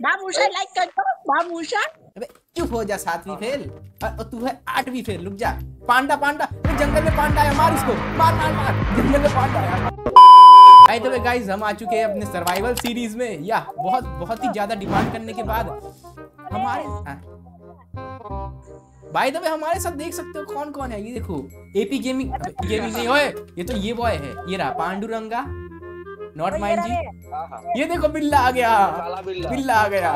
Babusha like कर दो बाबूशा अबे चुप हो जा सातवीं फेल। और तू है आठवीं फेल रुक जा। पांडा पांडा अरे जंगल में पांडा है मार इसको। मार मार मार। जंगल में पांडा है बाय द वे गाइस हम आ चुके हैं अपने सर्वाइवल सीरीज़ में। या बहुत बहुत ही ज़्यादा डिमांड करने के बाद हमारे भाई द वे हमारे साथ देख सकते हो कौन कौन है? ये देखो एपी गेमिंग गेमिंग नहीं होए ये तो ये बॉय है। ये रहा पांडुरंगा। नॉट माइंड जी हाँ, हाँ। ये देखो बिल्ला आ गया। बिल्ला। आ गया।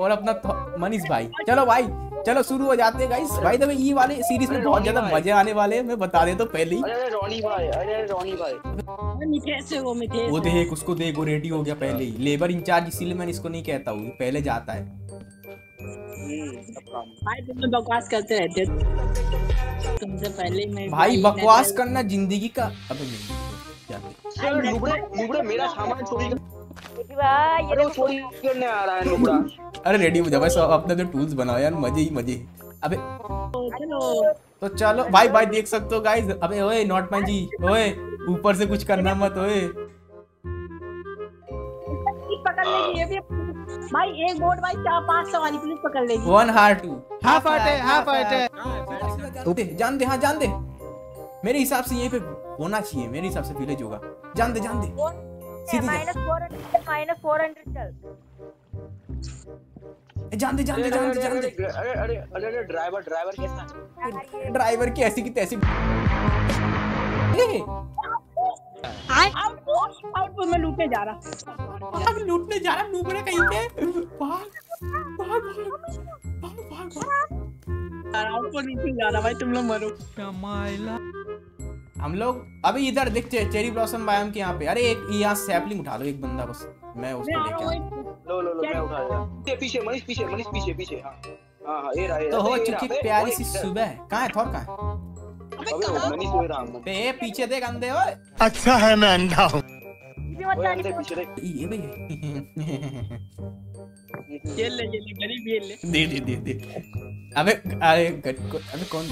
और अपना मनीष भाई। चलो भाई चलो शुरू हो जाते हैं गाइस भाई द ये वाले सीरीज़ में बहुत ज़्यादा मज़े आने वाले हैं मैं बता देता हूँ पहले ही। अरे अरे रोनी भाई अरे अरे रोनी भाई। मिठे से वो वो देख उसको देख वो रेडी हो गया पहले ही। लेबर इंचार्ज इसीलिए मैं इसको नहीं कहता हूँ पहले जाता है। हम्म, भाई तुम बकवास करते रहते हो। तुमसे पहले मैं भाई बकवास करना ज़िंदगी का अबे नहीं। अरे नुबड़े नुबड़े मेरा सामान चोरी कर अरे वो चोरी करने आ रहा है नुबड़ा अरे रेडी हो जा भाई सब अपने जो टूल्स बनाओ यार मज़े ही मज़े। अबे तो चलो भाई भाई देख सकते हो गाइस अबे ओए नॉट माई जी ओए ऊपर से कुछ करना मत ओए। पकड़ लेगी ये भी भाई एक बोर्ड भाई चार पाँच सवारी प्लीज़ पकड़ लेगी। वन हार टू हाँ फाटे हाँ फाटे ओके जान दे हाँ जान दे मेरे हिसाब से यहीं पे होना चाहिए मेरे हिसाब से विलेज होगा। जान दे जान दे। सीधे जा। माइनस फोर हंड्रेड चल। जान दे जान दे जान दे जान दे। अरे अरे अरे ड्राइवर ड्राइवर कैसा ड्राइवर की ऐसी की तैसी। आउटपुट आउटपुट में लूटने जा रहा। भाग लूटने जा रहा नूबड़े कहीं पे? भाग भाग भाग भाग भाग। आउटपुट लूटने जा रहा भाई तुम लोग मरो। हम लोग अभी इधर देख चे, चेरी ब्लॉसम बायोम के यहाँ पे। अरे एक यहाँ सैपलिंग उठा लो एक बंदा बस। मैं उसको लेके रहा हूँ लो लो लो मैं उठा लिया पीछे पीछे मनीष पीछे मनीष पीछे पीछे। हाँ हाँ हाँ ये रहा ये तो हो चुकी प्यारी सी। सुबह। कहाँ है थोर कहाँ है? अबे अबे कहाँ? रहा बे पीछे देख अंधे ओए। अच्छा है मैं अंधा हूँ। ये भाई ये ले ये ले गरीब ये ले। दे दे दे दे। अबे अरे गट को अबे कौन?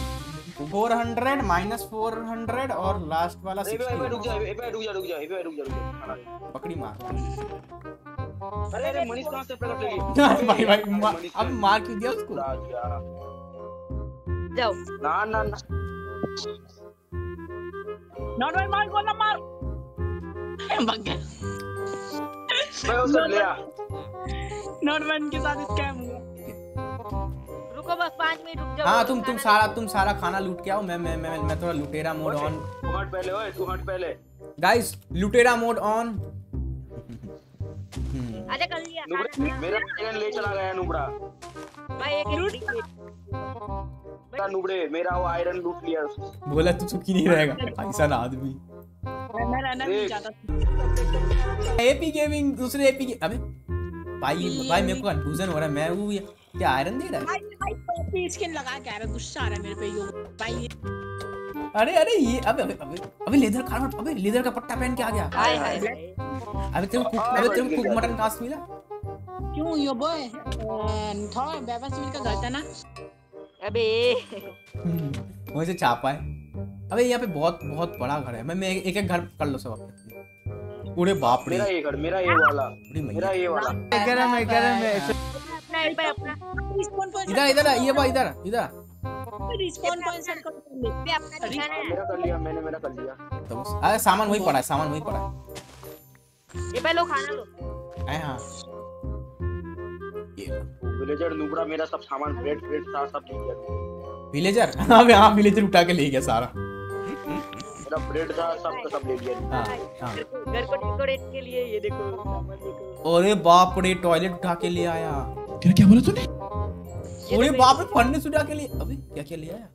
400 माइनस 400 और लास्ट वाला रुक जा रुक जा रुक जा रुक जा रुक जा खाना दे। पकड़ी मार। अरे अरे मनीष कहाँ से प्रकट लगी भाई भाई अब मार क्यों दिया उसको? जाओ। ना ना ना। नॉट भाई मार को ना मार भाग गया मैं सब ले आ नॉट मैन के साथ स्कैम हुआ रुको बस पाँच मिनट रुक जाओ हाँ तुम तुम सारा तुम सारा खाना लूट के आओ मैं मैं मैं मैं थोड़ा लुटेरा मोड ऑन तू हट पहले ओए तू हट पहले। गाइस लुटेरा मोड ऑन आजा कर लिया नुबड़ा मेरा आयरन ले चला गया नुबड़ा। भाई एक एक मेरा नुबड़े मेरा वो आयरन लूट लिया। उसने बोला तू चुकी नहीं रहेगा ऐसा ना आदमी। मैं मैं रहना नहीं चाहता एपी गेमिंग दूसरे एपी अबे भाई भाई मेरे को कंफ्यूजन हो रहा है मैं वो ये- क्या आयरन दे रहा है? भाई स्किन लगा के आ रहा गुस्सा आ रहा मेरे पे यो भाई अरे अरे ये अबे अबे अबे अबे लेदर का अबे लेदर का पट्टा पहन के आ गया। हाय हाय अबे तेरे को कुक अबे तेरे को कुक मटन कहाँ से मिला? क्यों यो बॉय थोड़ा बेबस मिल का घर था ना? अबे। वहीं से छापा है। अबे यहाँ पे बहुत बहुत बड़ा घर है। मैं मैं एक एक घर कर लो सब अपने। पूरे बाप रे। मेरा ये घर मेरा ये वाला। मेरा ये वाला। गरम है गरम है अपना एक भाई अपना पॉइंट इधर इधर ये बा इधर इधर। रिस्पॉन पॉइंट सेट कर ले। भी अपना दिखाना है। मेरा कर लिया मैंने मेरा कर लिया। तो बस अरे सामान वही पड़ा है सामान वही पड़ा है। ये पहले खाना लो। हाँ। ये विलेजर नुबड़ा मेरा सब सामान ब्रेड ब्रेड सारा सब ले गया विलेजर अबे हाँ विलेजर उठा के ले गया सारा। मेरा ब्रेड था सब का सब ले लिया। हाँ हाँ। घर को घर को डेकोरेट के लिए ये देखो सामान देखो। अरे बाप रे टॉयलेट उठा के ले आया। क्या क्या बोला तूने? ये बाप रे फर्नेस उठा के ले अबे क्या क्या ले आया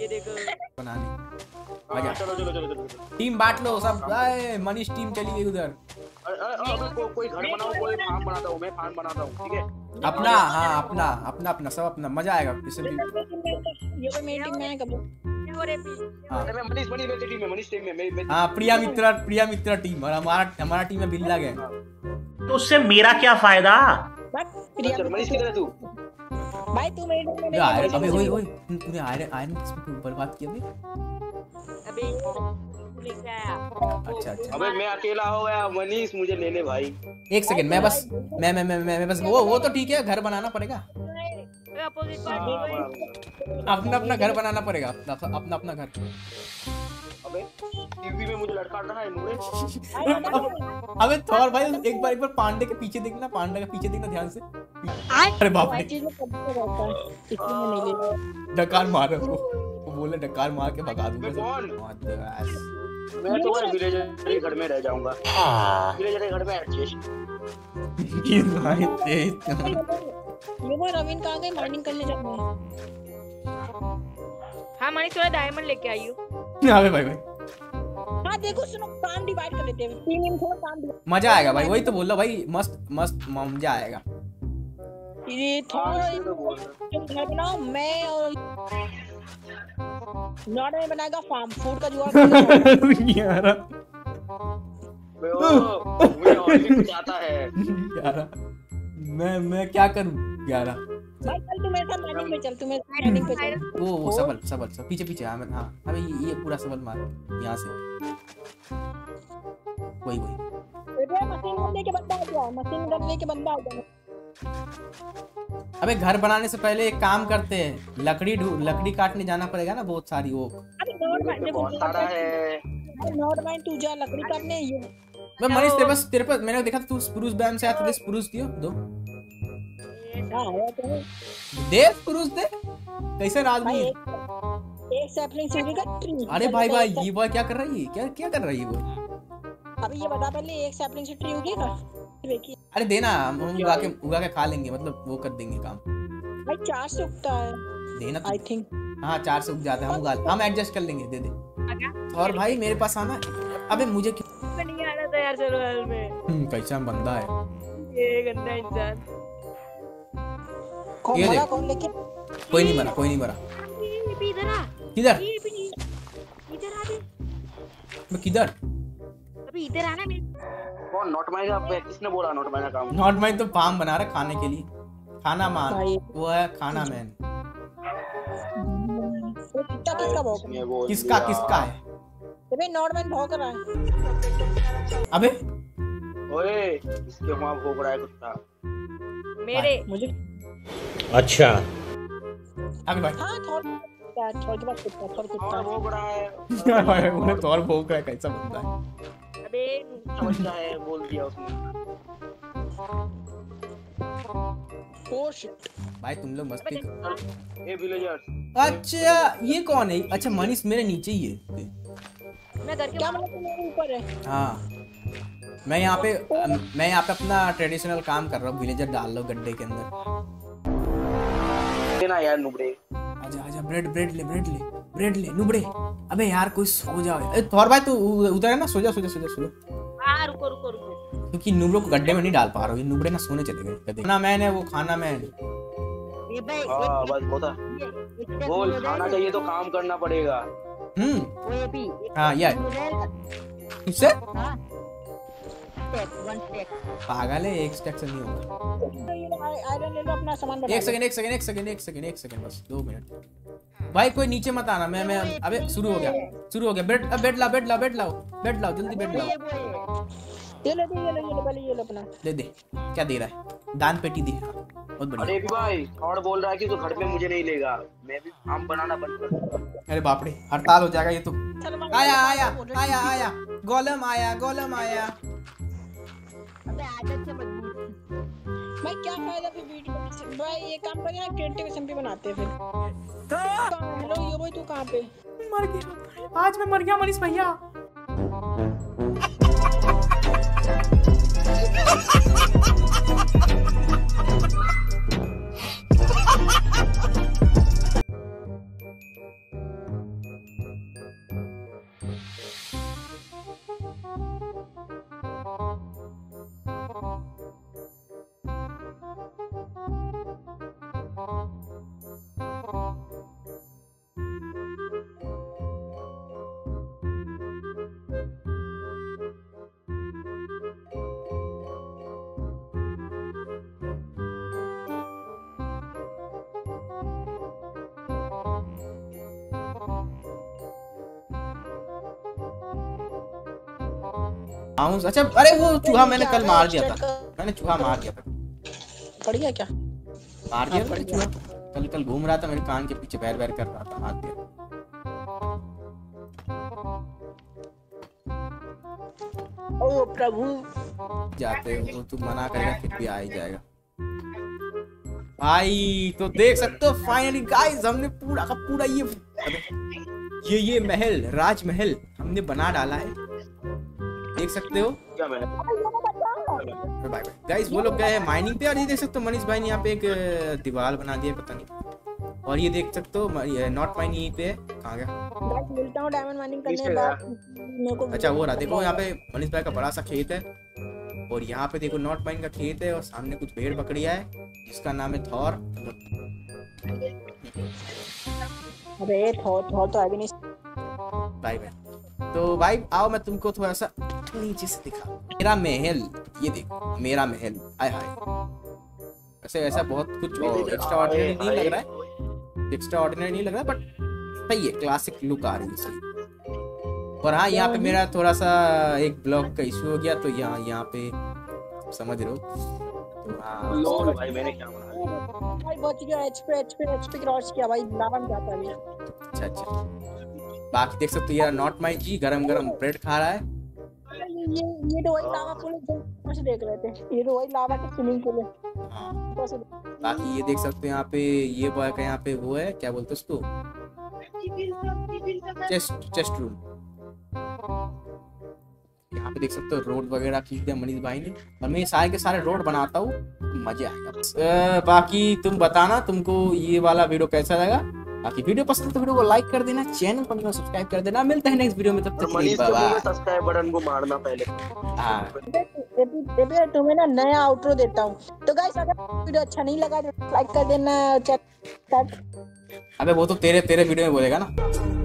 ये देखो। बनाने हाँ, चलो चलो चलो चलो चलो। टीम बांट लो सब। आए मनीष टीम चली गई उधर। अरे, अरे, अबे को, कोई घर बनाओ कोई फार्म बनाता हूँ मैं फार्म बनाता हूँ ठीक है? अपना हाँ अपना अपना अपना सब अपना। मज़ा आएगा। भी। ये मेरी टीम में है कब ये हो हाँ अरे मैं मनीष मनीष मेरी टीम में मनीष में मेरी मेरी हाँ प्रिया मित्रा प्रिया मित्रा टीम। और हमारा हमारा टीम में बिल्ला गया। तो उससे मेरा क्या फ़ायदा? प्रिया मनीष है तू? भाई तू मेरी में अबे आयरन अबे नहीं ओए ओए तूने आयरन आयरन किस पे ऊपर बात की अबे अबे अच्छा अच्छा। अबे मैं अकेला हो गया मनीष मुझे ले ले भाई। एक सेकंड मैं बस मैं मैं मैं मैं मैं बस वो वो तो ठीक है घर बनाना पड़ेगा। हाँ, हाँ, अपना अपना घर बनाना पड़ेगा अपना अपना अपना घर। अबे टीवी में मुझे लटका रहा है अबे थोर भाई एक बार एक बार पांडे के पीछे देखना पांडे के पीछे देखना ध्यान से। अरे बाप रे। डकार मार वो वो बोले डकार मार के भगा दूँगा। मैं तो विलेजर के घर में रह जाऊँगा। विलेजर के घर में एडजस्ट ये भाई तेज ये वो रविन कहाँ गए? माइनिंग करने जा रहे हैं। हाँ मनीष थोड़ा डायमंड लेके आई हूँ। अबे भाई भाई। हाँ देखो सुनो काम डिवाइड कर लेते हैं। तीन दिन थोड़ा काम मज़ा आएगा भाई। वही तो बोल रहा भाई मस्त मस्त मज़ा आएगा। ये थोड़ा तो हूँ। बनाओ मैं और नॉट में बनाएगा फार्म फ़ूड का जुगाड़ कर यार। बे मुझे और भी है। यार मैं मैं क्या करूँ? यार। चल तू मेरे साथ पे चल तू मेरे साथ माइनिंग पे चल। वो वो सबल सबल सब पीछे पीछे हाँ मैं- हाँ। अबे ये, ये पूरा सबल मार। यहाँ से। वही वही। मशीन गन लेके बंदा आ गया मशीन गन लेके बंदा आ गया अबे घर बनाने से पहले एक काम करते हैं। लकड़ी ढूंढ लकड़ी काटने जाना पड़ेगा ना बहुत सारी है। ये। मैं मनीष तेरे पास तेरे पास मैंने देखा तू स्प्रूस बैम से आया था स्प्रूस दियो दो। हाँ तो दे स्प्रूस दे। कैसे आदमी एक एक सैपलिंग सीढ़ी का ट्री अरे भाई भाई ये बॉय क्या कर रही है? क्या क्या कर रही है वो? अभी ये बता पहले एक सैपलिंग से ट्री उगेगा? अरे देना हम उगा के उगा के खा लेंगे मतलब वो कर देंगे काम। भाई चार से उगता है। देना आई तो थिंक हाँ चार से उग जाता है हम उगा हम एडजस्ट कर लेंगे दे दे। और भाई मेरे पास आना। अबे मुझे क्यों नहीं आ रहा था यार सर्वाइवल में। हम्म, कैसा बंदा है। ये गंदा इंसान। कौन ये मरा कौन लेके? कोई नहीं मरा कोई नहीं मरा। ये इधर आ। किधर? इधर आ दे। मैं किधर? अभी इधर आना मेरे कौन? नॉट माइन का किसने बोला नॉट माइन का काम? नॉट माइन तो फार्म बना रहा खाने के लिए। खाना मान वो है खाना मैन। किसका भौंक किसका किसका है? अबे नॉट मैन भौंक रहा है। अबे। ओए इसके वहाँ भोग रहा है कुत्ता। मेरे। मुझे अच्छा। अबे भाई। हाँ है थोड़ा के पास कुत्ता थोड़ा कुत्ता। है रहा है। भाई उन्हें तो और भोग रहा है कैसा बंदा है? समझता है बोल दिया उसने ओ शिट भाई तुम लोग मस्ती कर। ए विलेजर्स अच्छा ये कौन है? अच्छा मनीष मेरे नीचे ही है। मैं घर के क्या मतलब मेरे ऊपर है? हाँ। मैं यहाँ पे मैं यहाँ पे अपना ट्रेडिशनल काम कर रहा हूँ विलेजर डाल लो गड्ढे के अंदर। देना यार नुबड़े। आजा आजा ब्रेड ब्रेड ले ब्रेड ले ब्रेड ले नुबड़े। अबे यार कोई सो जाओ। ए थोर भाई तू उधर है ना? सो जा सो जा सो जा सो जा। हाँ रुको रुको रुको। क्योंकि नुबड़ों को गड्ढे में नहीं डाल पा रहा हूँ। ये नुबड़े ना सोने चले गए। कभी खाना मैन है वो खाना मैं ये भाई हाँ बस बोता बोल खाना चाहिए तो काम करना पड़ेगा। हम्म। वो ये भी हाँ ये किससे? हाँ। पागल है एक स्टेक से नहीं होगा। आयरन ले लो अपना सामान एक सेकंड एक सेकंड एक सेकंड एक सेकंड एक सेकंड बस दो मिनट भाई कोई नीचे मत आना मैं मैं अबे शुरू हो गया शुरू हो गया। बेड अब बेड लाओ बेड लाओ बेड लाओ बेड लाओ जल्दी बेड लाओ। ये लो ये लो ये लो पहले ये लो अपना। दे दे क्या दे रहा है? दान पेटी दे हाँ, बहुत बढ़िया। अरे भी भाई और बोल रहा है कि तू घर में मुझे नहीं लेगा? मैं भी काम बनाना बंद कर दूँगा। अरे बाप रे हड़ताल हो जाएगा ये तो। आया आया आया आया। गोलम आया गोलम आया। अबे आदत से मज़बूत भाई क्या फ़ायदा फिर वीडियो भाई ये काम करें ना क्रिएटिव असेंबली बनाते हैं फिर। तो- हेलो यो भाई तू कहाँ पे? मर गया। आज मैं मर गया मनीष भैया। Ha ha ha ha! Mouse अच्छा अरे वो चूहा मैंने कल मार दिया था। मैंने चूहा मार दिया था। पड़ गया क्या? मार दिया मैंने चूहा। कल कल घूम रहा था मेरे कान के पीछे बैर बैर कर रहा था मार दिया ओ प्रभु। जाते हो वो तू मना करेगा फिर भी आ ही जाएगा। भाई तो देख सकते हो फाइनली गाइस हमने पूरा का पूरा ये ये ये महल राजमहल हमने बना डाला है। देख सकते हो। क्या बाय बाय गाइस वो लोग गए हैं माइनिंग पे और ये देख सकते हो मनीष भाई ने यहाँ पे एक दीवार बना दिया पता नहीं। और ये देख सकते हो नॉट माइन यहीं पे है कहाँ गया? गाइस मिलता हूँ डायमंड माइनिंग करने के पीछे बाद मेरे को अच्छा वो रहा देखो यहाँ पे मनीष भाई का बड़ा सा खेत है और यहाँ पे देखो नॉट माइन का खेत है और सामने कुछ भेड़ बकरियाँ है जिसका नाम है थौर। अरे थोड़ा थोड़ा तो अभी नहीं। बाय बाय तो भाई आओ मैं तुमको थोड़ा सा नीचे से दिखा। मेरा महल ये देखो मेरा महल आय हाय। ऐसे ऐसा बहुत कुछ एक्स्ट्रा ऑर्डिनरी नहीं लग रहा है। एक्स्ट्रा ऑर्डिनरी नहीं लग रहा बट सही है क्लासिक लुक आ रही है सही और हाँ यहाँ पे मेरा थोड़ा सा एक ब्लॉक का इशू हो गया तो यहाँ यहाँ पे समझ रहे हो। तो हाँ भाई मैंने क्या बना भाई बच गया एचपी एचपी एचपी क्रॉस किया भाई लावा जाता है अच्छा अच्छा। बाकी देख सकते हो यार नॉट माई जी गरम गरम ब्रेड खा रहा है। ये ये तो वही लावा पूल ऊपर से देख रहे थे। ये तो वही लावा के स्विमिंग पूल है। हाँ। बाकी ये देख सकते हो यहाँ पे ये बॉय का यहाँ पे वो है क्या बोलते उसको? चेस्ट चेस्ट रूम यहाँ पे देख सकते हो रोड वगैरह खींच दिया मनीष भाई ने। और मैं सारे के सारे रोड बनाता हूँ मज़े आएगा। बस। बाकी तुम बताना तुमको ये वाला वीडियो कैसा लगा? बाकी वीडियो पसंद तो वीडियो को लाइक कर देना चैनल को सब्सक्राइब कर देना। मिलते हैं नेक्स्ट वीडियो में तब तक के लिए तो बाय सब्सक्राइब बटन को मारना पहले। हाँ। तुम्हें ना नया आउटरो देता हूँ। तो गाइस अगर वीडियो अच्छा नहीं लगा तो लाइक कर देना चैट अबे वो तो तेरे तेरे वीडियो में बोलेगा ना।